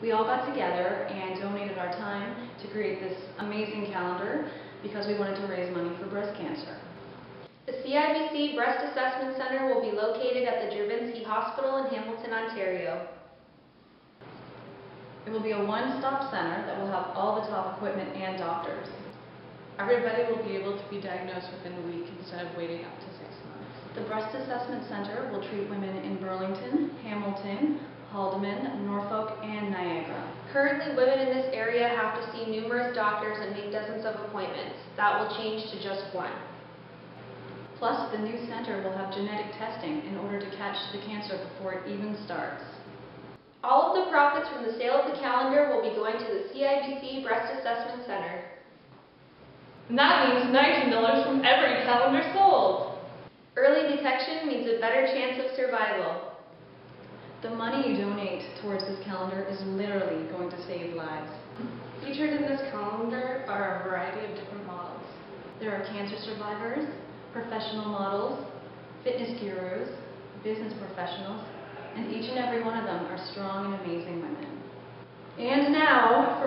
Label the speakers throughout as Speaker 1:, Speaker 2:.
Speaker 1: We all got together and donated our time to create this amazing calendar because we wanted to raise money for breast cancer.
Speaker 2: The CIBC Breast Assessment Center will be located at the Juravinski Hospital in Hamilton, Ontario.
Speaker 1: It will be a one-stop center that will have all the top equipment and doctors.
Speaker 3: Everybody will be able to be diagnosed within a week instead of waiting up to six months.
Speaker 1: The Breast Assessment Center will treat women in Burlington, Hamilton, Haldimand, Norfolk, and Niagara.
Speaker 2: Currently, women in this area have to see numerous doctors and make dozens of appointments. That will change to just one.
Speaker 1: Plus, the new center will have genetic testing in order to catch the cancer before it even starts.
Speaker 2: All of the profits from the sale of the calendar will be going to the CIBC Breast Assessment Center.
Speaker 3: And that means $19 from every calendar sold.
Speaker 2: Early detection means a better chance of survival.
Speaker 1: The money you donate towards this calendar is literally going to save lives.
Speaker 3: Featured in this calendar are a variety of different models.
Speaker 1: There are cancer survivors, professional models, fitness gurus, business professionals, and each and every one of them are strong and amazing women.
Speaker 3: And now,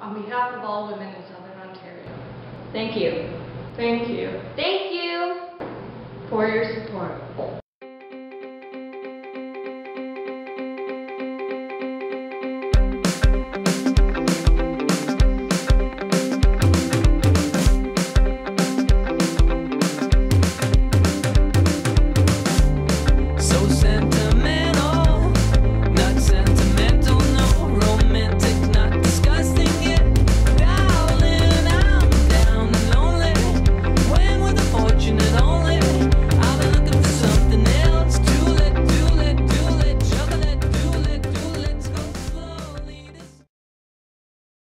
Speaker 3: On behalf of all women in Southern Ontario,
Speaker 1: Thank you.
Speaker 3: thank you
Speaker 2: Thank you!
Speaker 3: for your support.